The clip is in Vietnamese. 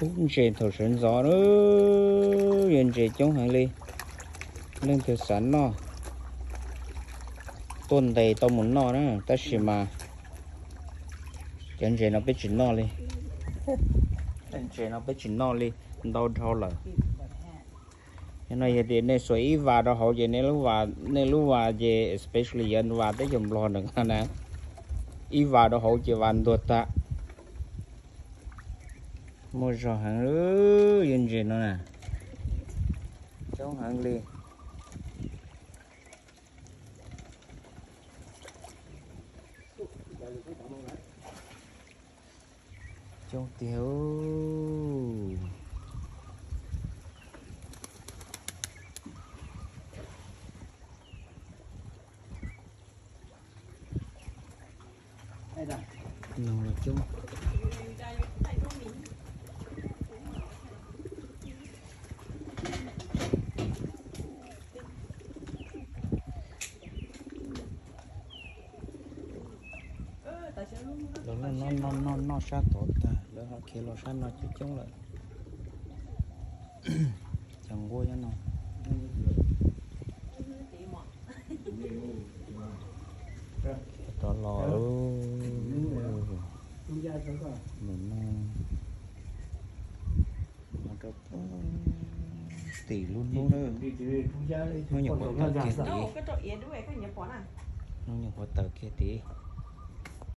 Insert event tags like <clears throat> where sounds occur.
cũng trên thổ sân gió nữa yên trên chống hàng ly. Lên từ sẵn nó. Tuần đầy tao muốn nó nữa ta chỉ mà. Chân trên nó biết chuyện nó đi. Chân trên nó biết chuyện nó đi. Đâu đâu là cái này thì nên suy và đó hậu gì nên lúc và nên lúc và về, especially anh và tới dùng lo được nè? Y và đó hậu chỉ van đột ta mua rồi hàng ư yên gì nữa nè. Cháu hàng liền. Cháu tiểu. Nó là chung nó nó nó nó nó nó sát tốt ta. Lỡ họ kia nó sát nó chứ chống lại. <clears throat> Chẳng qua cho nó. To lò luôn mình nó nó có tỷ luôn luôn đó. Nó nhập vào tờ kia tỷ nó nhập vào tờ kia tỷ